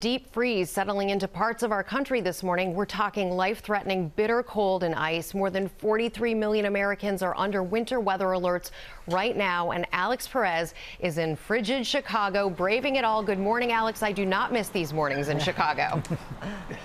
Deep freeze settling into parts of our country this morning. We're talking life threatening bitter cold and ice. More than 43 million Americans are under winter weather alerts right now. And Alex Perez is in frigid Chicago, braving it all. Good morning, Alex. I do not miss these mornings in Chicago.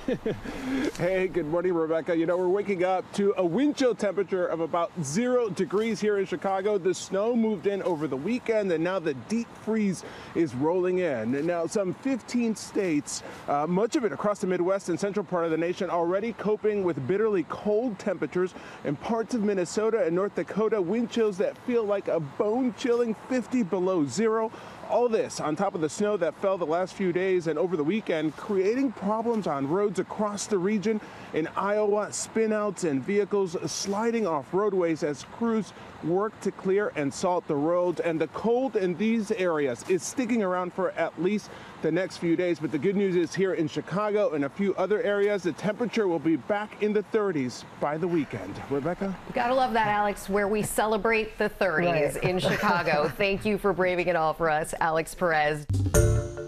hey, good morning, Rebecca. You know, we're waking up to a wind chill temperature of about zero degrees here in Chicago. The snow moved in over the weekend, and now the deep freeze is rolling in. Now, some 15 states states, uh, much of it across the Midwest and central part of the nation, already coping with bitterly cold temperatures. In parts of Minnesota and North Dakota, wind chills that feel like a bone chilling 50 below zero. All this on top of the snow that fell the last few days and over the weekend, creating problems on roads across the region. In Iowa, spinouts and vehicles sliding off roadways as crews work to clear and salt the roads. And the cold in these areas is sticking around for at least the next few days. But the good news is here in Chicago and a few other areas, the temperature will be back in the 30s by the weekend. Rebecca? You gotta love that, Alex, where we celebrate the 30s right. in Chicago. Thank you for braving it all for us, Alex Perez.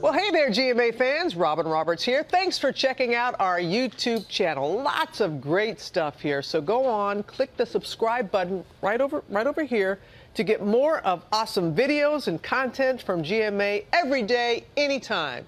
Well, hey there, GMA fans. Robin Roberts here. Thanks for checking out our YouTube channel. Lots of great stuff here. So go on, click the subscribe button right over right over here to get more of awesome videos and content from GMA every day, anytime.